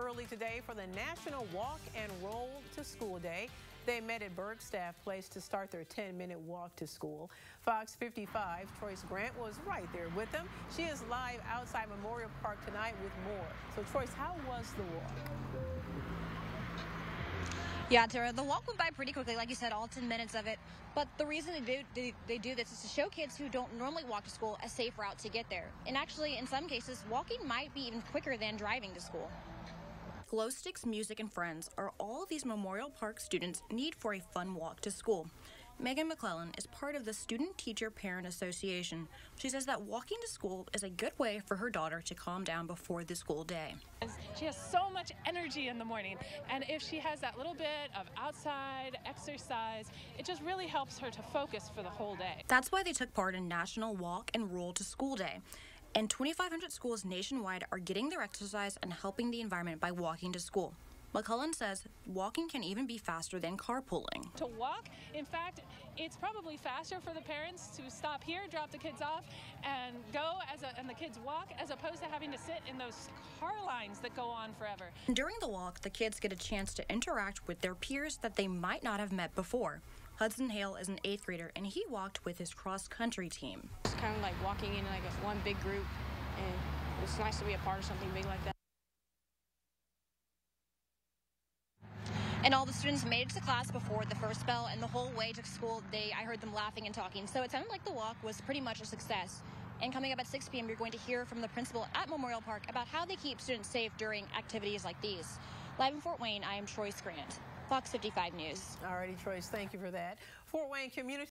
early today for the National Walk and Roll to School Day. They met at Bergstaff Place to start their 10-minute walk to school. Fox 55 Troyce Grant was right there with them. She is live outside Memorial Park tonight with more. So Troyce, how was the walk? Yeah, Tara, the walk went by pretty quickly, like you said, all 10 minutes of it. But the reason they do they, they do this is to show kids who don't normally walk to school a safe route to get there. And actually, in some cases, walking might be even quicker than driving to school. Glow sticks, music, and friends are all these Memorial Park students need for a fun walk to school. Megan McClellan is part of the Student Teacher Parent Association. She says that walking to school is a good way for her daughter to calm down before the school day. She has so much energy in the morning, and if she has that little bit of outside exercise, it just really helps her to focus for the whole day. That's why they took part in National Walk and Roll to School Day. And 2,500 schools nationwide are getting their exercise and helping the environment by walking to school. McCullen says walking can even be faster than carpooling. To walk, in fact, it's probably faster for the parents to stop here, drop the kids off, and go as a, and the kids walk as opposed to having to sit in those car lines that go on forever. During the walk, the kids get a chance to interact with their peers that they might not have met before. Hudson Hale is an eighth grader, and he walked with his cross country team. It's kind of like walking in like a, one big group, and it's nice to be a part of something big like that. And all the students made it to class before the first bell, and the whole way to school, they I heard them laughing and talking. So it sounded like the walk was pretty much a success. And coming up at 6 p.m., you're going to hear from the principal at Memorial Park about how they keep students safe during activities like these. Live in Fort Wayne, I am Troyce Grant, Fox 55 News. All righty, Troyce, thank you for that. Fort Wayne Community